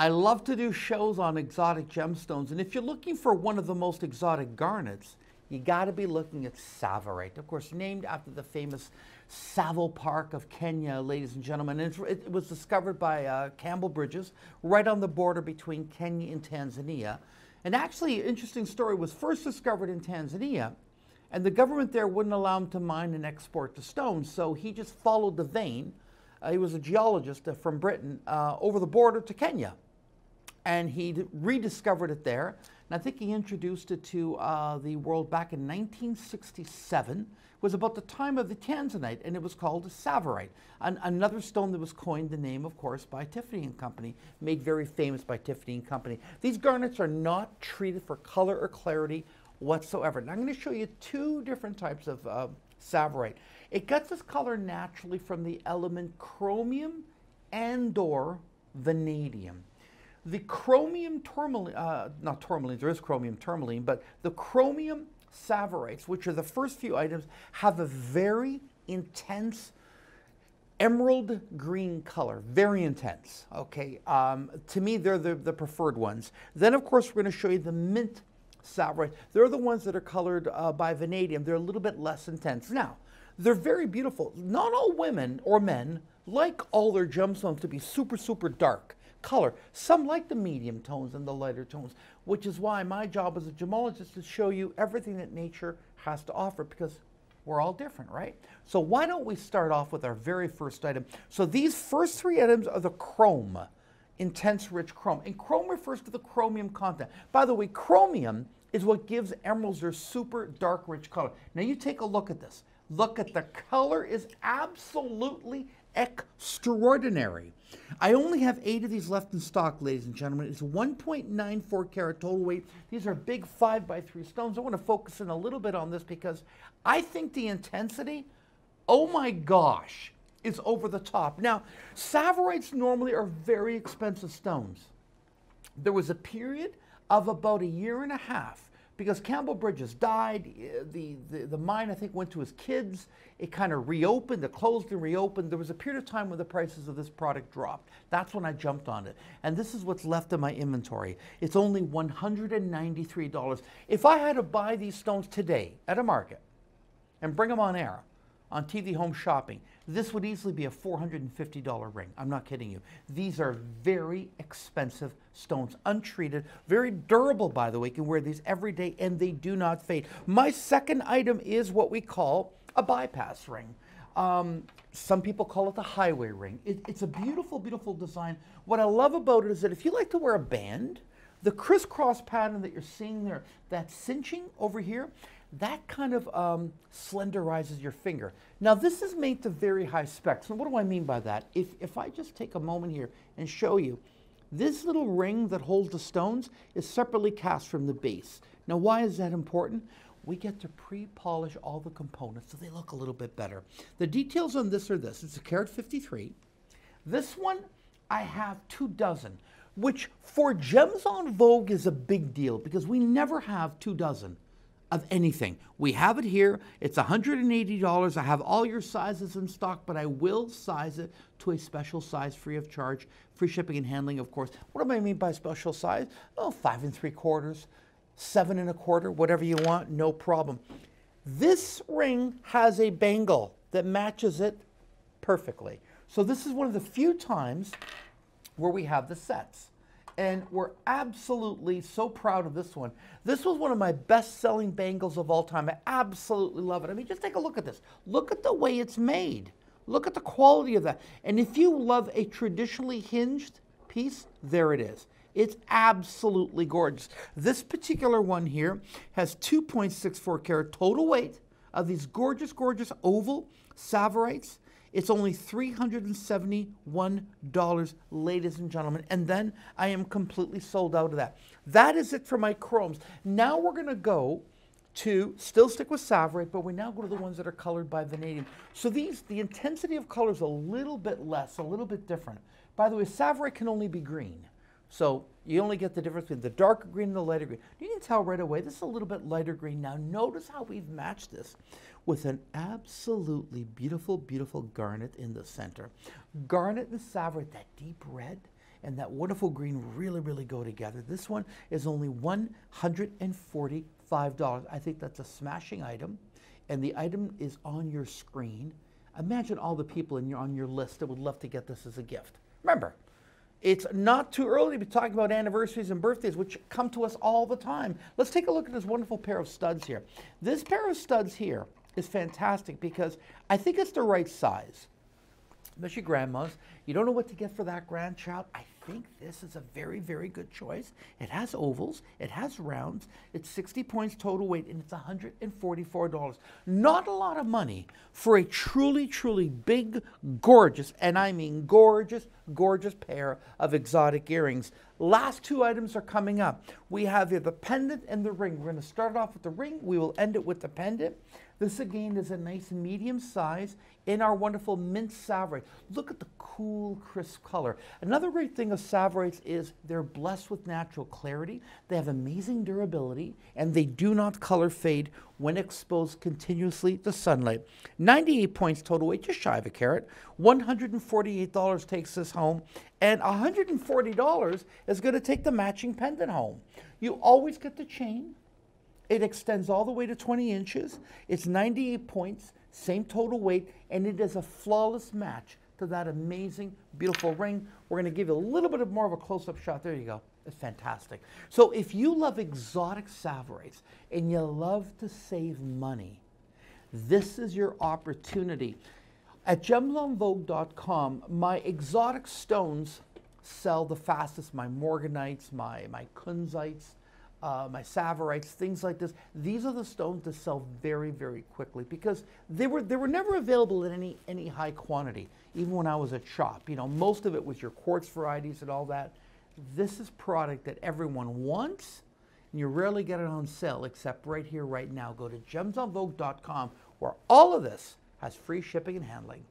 I love to do shows on exotic gemstones, and if you're looking for one of the most exotic garnets, you got to be looking at Tsavorite. Of course, named after the famous Tsavo Park of Kenya, ladies and gentlemen. And it was discovered by uh, Campbell Bridges, right on the border between Kenya and Tanzania. And actually, interesting story was first discovered in Tanzania, and the government there wouldn't allow him to mine and export the stones, so he just followed the vein. Uh, he was a geologist uh, from Britain uh, over the border to Kenya, and he rediscovered it there. And I think he introduced it to uh, the world back in 1967 It was about the time of the tanzanite, and it was called a tsavorite, an, another stone that was coined the name, of course, by Tiffany and Company, made very famous by Tiffany and Company. These garnets are not treated for color or clarity whatsoever. Now I'm going to show you two different types of uh, tsavorite. It gets its color naturally from the element chromium and or vanadium. The chromium tourmaline, uh, not tourmaline, there is chromium tourmaline, but the chromium Tsavorite, which are the first few items, have a very intense emerald green color, very intense. Okay, um, to me, they're the, the preferred ones. Then, of course, we're going to show you the mint Tsavorite. They're the ones that are colored uh, by vanadium. They're a little bit less intense. Now, they're very beautiful. Not all women or men like all their gemstones to be super, super dark color. Some like the medium tones and the lighter tones, which is why my job as a gemologist is to show you everything that nature has to offer because we're all different, right? So why don't we start off with our very first item? So these first three items are the chrome, intense rich chrome. And chrome refers to the chromium content. By the way, chromium is what gives emeralds their super dark rich color. Now you take a look at this. Look at the color is absolutely extraordinary. I only have eight of these left in stock, ladies and gentlemen. It's 1.94 carat total weight. These are big 5 by 3 stones. I want to focus in a little bit on this because I think the intensity, oh my gosh, is over the top. Now, Tsavorites normally are very expensive stones. There was a period of about a year and a half because Campbell Bridges died. Eh, the, the, the mine, I think, went to his kids. It kind of reopened, it closed and reopened. There was a period of time when the prices of this product dropped. That's when I jumped on it. And this is what's left in my inventory. It's only $193. If I had to buy these stones today at a market and bring them on air, on TV home shopping, this would easily be a $450 ring. I'm not kidding you. These are very expensive stones, untreated, very durable, by the way. You can wear these every day and they do not fade. My second item is what we call a bypass ring. Um, some people call it the highway ring. It, it's a beautiful, beautiful design. What I love about it is that if you like to wear a band, the crisscross pattern that you're seeing there, that cinching over here, that kind of um, slenderizes your finger. Now this is made to very high specs. And what do I mean by that? If, if I just take a moment here and show you, this little ring that holds the stones is separately cast from the base. Now why is that important? We get to pre-polish all the components so they look a little bit better. The details on this are this. It's a carat 53. This one, I have two dozen, which for Gems en Vogue is a big deal because we never have two dozen of anything. We have it here. It's $180. I have all your sizes in stock, but I will size it to a special size free of charge. Free shipping and handling, of course. What do I mean by special size? Oh, five and three quarters, seven and a quarter, whatever you want, no problem. This ring has a bangle that matches it perfectly. So this is one of the few times where we have the sets and we're absolutely so proud of this one. This was one of my best-selling bangles of all time. I absolutely love it. I mean, just take a look at this. Look at the way it's made. Look at the quality of that. And if you love a traditionally hinged piece, there it is. It's absolutely gorgeous. This particular one here has 2.64 carat total weight of these gorgeous, gorgeous oval Tsavorites. It's only $371, ladies and gentlemen. And then I am completely sold out of that. That is it for my chromes. Now we're going to go to still stick with Tsavorite, but we now go to the ones that are colored by vanadium. So these, the intensity of color is a little bit less, a little bit different. By the way, Tsavorite can only be green. So you only get the difference between the darker green and the lighter green. You can tell right away, this is a little bit lighter green. Now notice how we've matched this with an absolutely beautiful, beautiful garnet in the center. Garnet and Tsavorite, that deep red, and that wonderful green really, really go together. This one is only $145. I think that's a smashing item, and the item is on your screen. Imagine all the people in your, on your list that would love to get this as a gift. Remember, it's not too early to be talking about anniversaries and birthdays, which come to us all the time. Let's take a look at this wonderful pair of studs here. This pair of studs here is fantastic because I think it's the right size. Miss your grandmas. You don't know what to get for that grandchild. I think this is a very, very good choice. It has ovals, it has rounds, it's 60 points total weight, and it's $144. Not a lot of money for a truly, truly big, gorgeous, and I mean gorgeous, gorgeous pair of exotic earrings. Last two items are coming up. We have the pendant and the ring. We're going to start off with the ring. We will end it with the pendant. This again is a nice medium size in our wonderful mint Tsavorite. Look at the cool, crisp color. Another great thing of Tsavorite is they're blessed with natural clarity. They have amazing durability and they do not color fade when exposed continuously to sunlight. 98 points total weight, just shy of a carat. $148 takes this home and $140 is going to take the matching pendant home. You always get the chain it extends all the way to 20 inches. It's 98 points, same total weight, and it is a flawless match to that amazing, beautiful ring. We're going to give you a little bit of more of a close-up shot. There you go. Fantastic. So if you love exotic Tsavorite and you love to save money, this is your opportunity. At gemsenvogue.com, my exotic stones sell the fastest. My morganites, my, my kunzites, uh, my Tsavorites, things like this. These are the stones that sell very, very quickly because they were they were never available in any any high quantity. Even when I was at shop, you know, most of it was your quartz varieties and all that. This is product that everyone wants, and you rarely get it on sale except right here, right now. Go to gemsenvogue.com where all of this has free shipping and handling.